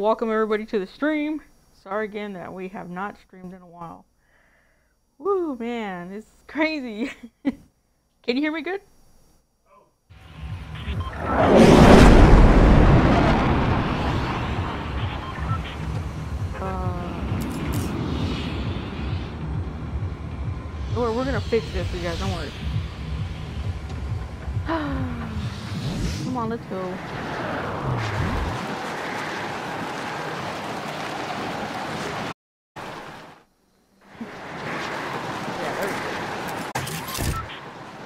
welcome everybody to the stream. Sorry again that we have not streamed in a while. Woo, man, it's crazy. Can you hear me good? Uh, we're, we're gonna fix this, you guys. Don't worry. Come on, let's go. Yeah, there we go.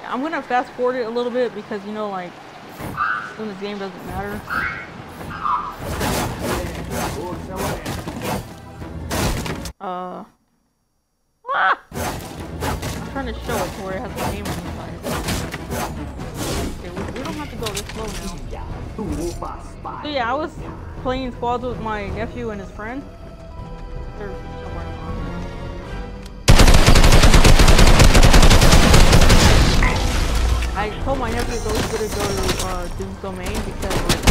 Yeah, I'm gonna fast forward it a little bit because you know, like, when this game doesn't matter. Uh. Ah! I'm trying to show it to where it has the name on the side. Okay, we, we don't have to go this slow now. So yeah, I was playing squads with my nephew and his friend. They're I told my nephew gonna go to uh, Domain because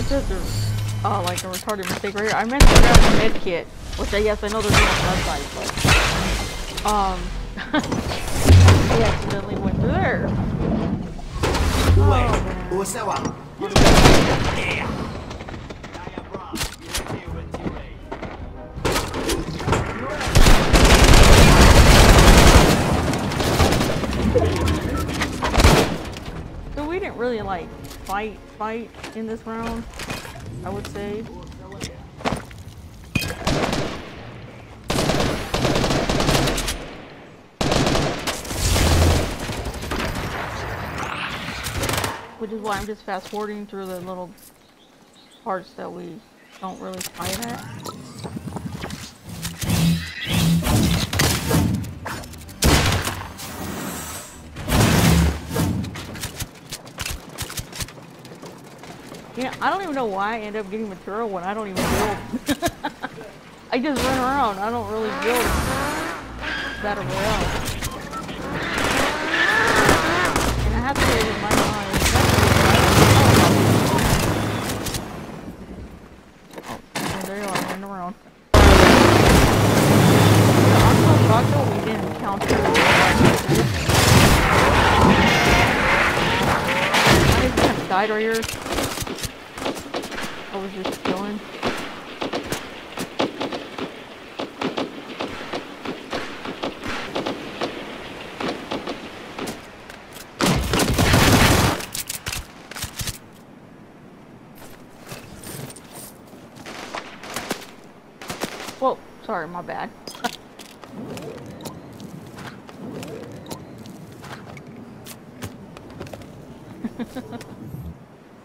made such a, uh, like a retarded mistake right here. I meant to grab a med kit, which I guess I know there's no website, but, um, I accidentally went through there. Oh, man. So we didn't really like fight, fight in this round, I would say. Which is why I'm just fast forwarding through the little parts that we don't really fight at. Yeah, I don't even know why I end up getting material when I don't even build. I just run around. I don't really build that else. And I have to say with my mind. Oh, and there you are, running around. So shocked that we didn't encounter. Died right here. I was just chilling. Whoa, sorry, my bad.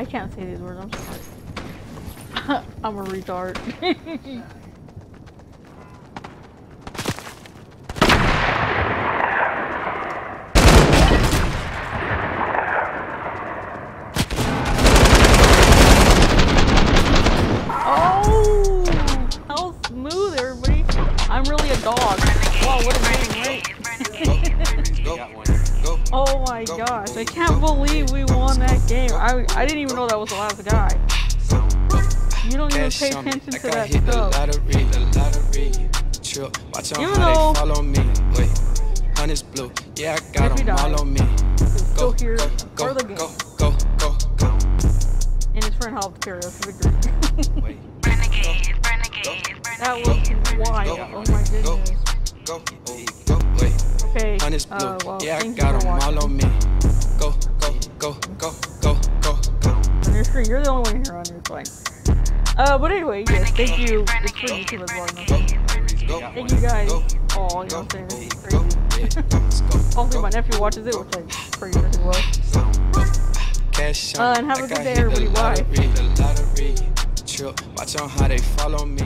I can't say these words. I'm sorry. I'm a retard. Oh, how smooth, everybody! I'm really a dog. Wow, what a game, right? Oh my gosh, I can't believe we won that game. I, I didn't even know that was the last guy. You don't even pay attention to that stuff. Even though follow me. Wait, honey's blue. Yeah, I got them all on me. Go, here go, for the game. Go, go, go, go. And his friend helped carry us to the Wait. Renegade, renegade, renegade. That was wild. Oh my goodness. Go, go, wait. Okay. Honey's blue. Uh, well, yeah, I got them all on me. Go, go, go, go, go, go, go. On your screen, you're the only one here on your plane. Uh, but anyway, yes, thank you. It's for YouTube as well. Thank you guys all, you know what I'm saying? This is crazy. Hopefully my nephew watches it, which I'm pretty sure he will. Uh, and have a good day, everybody. Bye. Watch on how they follow me.